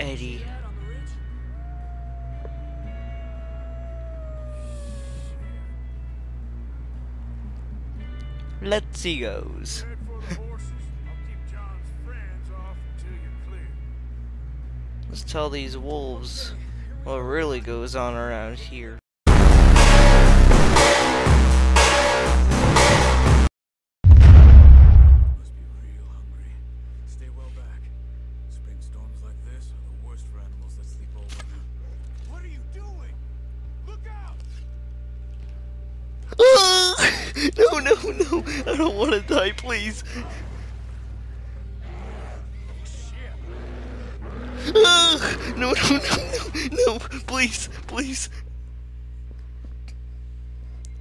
Eddie. Let's see goes. Let's tell these wolves what really goes on around here. No, no, no. I don't want to die, please. No, no, no, no, no, please, please.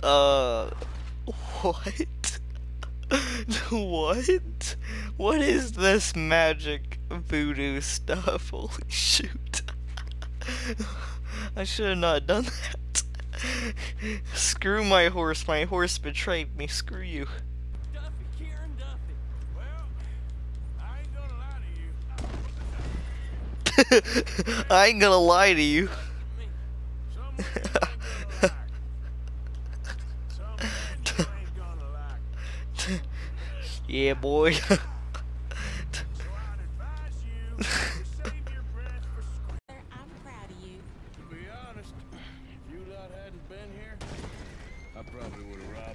Uh, what? What? What is this magic voodoo stuff? Holy shoot. I should have not done that. Screw my horse, my horse betrayed me, screw you. Duffy, Kieran Duffy. Well, I ain't gonna lie to you. I ain't gonna lie to you. Some women I probably would have robbed.